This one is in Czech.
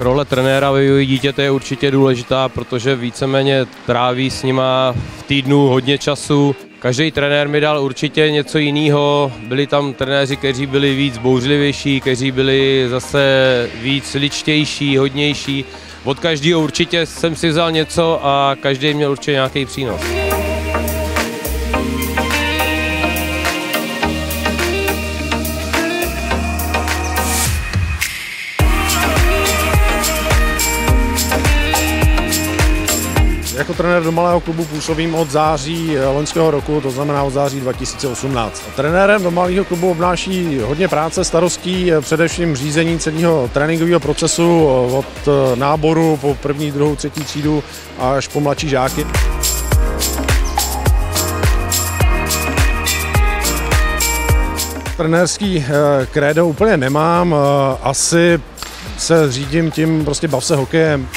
Role trenéra ve vývoji dítěte je určitě důležitá, protože víceméně tráví s nima v týdnu hodně času. Každý trenér mi dal určitě něco jiného. Byli tam trenéři, kteří byli víc bouřlivější, kteří byli zase víc ličtější, hodnější. Od každého určitě jsem si vzal něco a každý měl určitě nějaký přínos. Jako trenér do malého klubu působím od září loňského roku, to znamená od září 2018. Trenérem do malého klubu obnáší hodně práce, starostí, především řízení celého tréninkového procesu od náboru po první, druhou, třetí třídu až po mladší žáky. Trenérský krédo úplně nemám, asi se řídím tím prostě bav se hokejem.